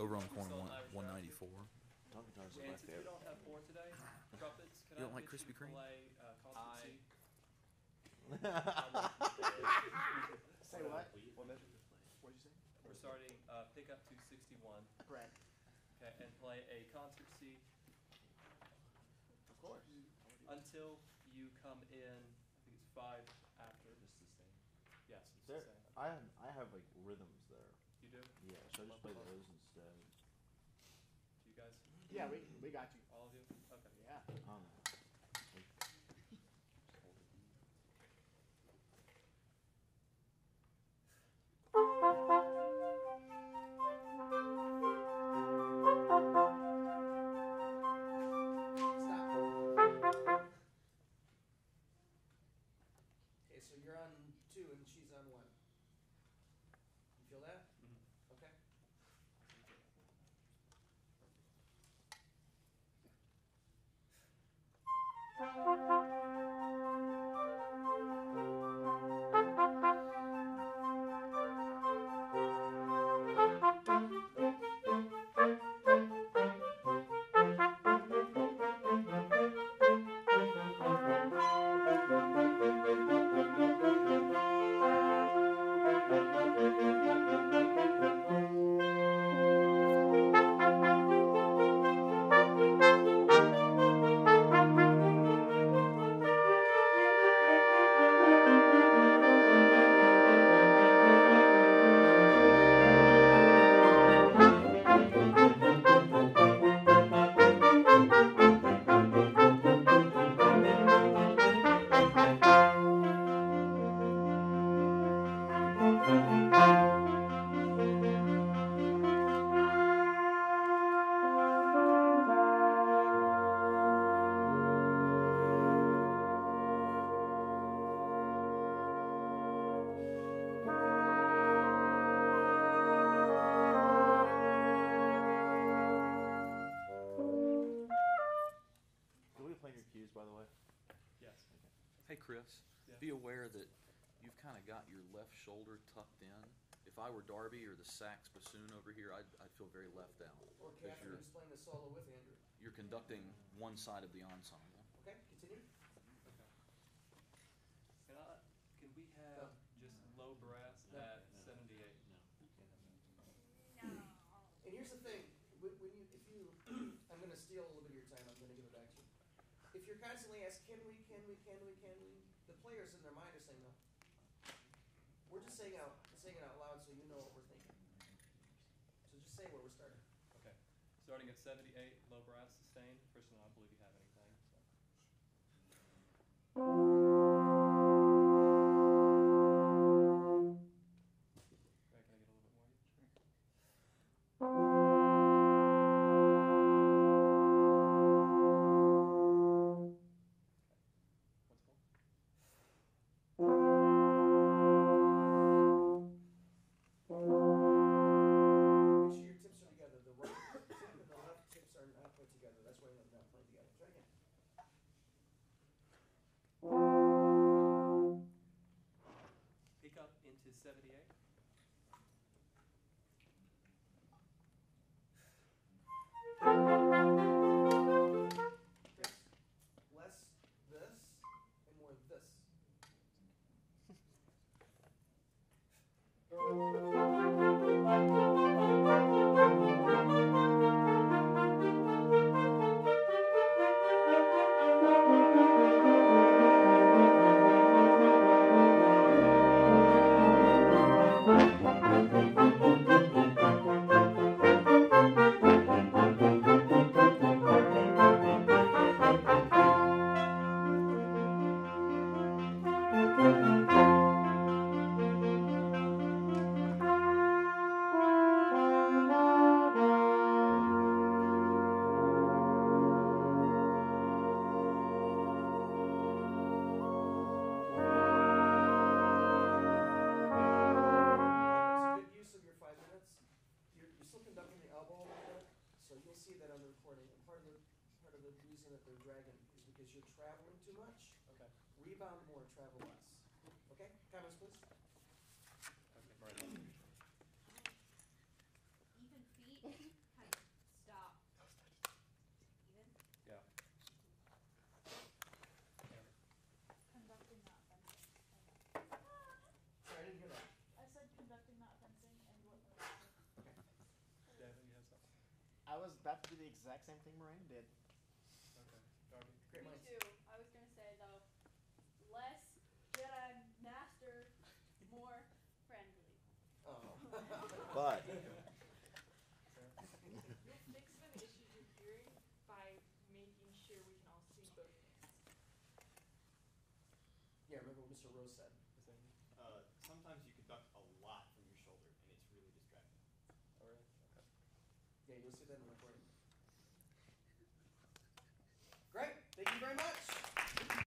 over on corner Still one, Irish one Round? ninety-four. Dunkin' Donuts is my since we don't have four today, Trumpets, can You I don't like get Krispy Kreme? play uh, Constancy? Say what? What did you say? We're starting uh, pickup 261, Brad. okay, and play a concert C Of course. until you come in. I think it's five after. Just the same. Yes, it's There, the same. I have, I have like rhythms there. You do? Yeah, so I just play those instead. You guys? Yeah, we, we got you. All of you? Okay. Yeah. Um, Stop. Okay, so you're on two and she's on one. You feel that? Yeah. be aware that you've kind of got your left shoulder tucked in. If I were Darby or the sax bassoon over here, I'd, I'd feel very left out. Or Because Catherine you're, who's playing the solo with Andrew. you're conducting one side of the ensemble. Okay, continue. Okay. Can I? Can we have just low brass No. at 78? No. And here's the thing, when, when you, if you, I'm gonna steal a little bit of your time, I'm gonna give it back to you. If you're constantly asked, can we, can we, can we, can we, the players in their mind are saying no. We're just saying out, saying it out loud so you know what we're thinking. So just say where we're starting. Okay. Starting at 78, low brass sustained. Kristen, I don't believe you have Pick up into 78. Chris, less this and more this. see that on the recording. And part of the part of the reason that they're dragging is because you're traveling too much. Okay. Rebound more, travel less. Okay, comments please. Was about to do the exact same thing Miranda did. Okay, Darby. Great Me minds. too. I was gonna say though, less Jedi Master, more friendly. Oh. But You'll fix some issues you're hearing by making sure we can all see both hands. yeah, remember what Mr. Rose said. Is that you? Uh, sometimes you conduct a lot from your shoulder, and it's really distracting. Oh, really? Okay. Yeah, you'll see that in the recording.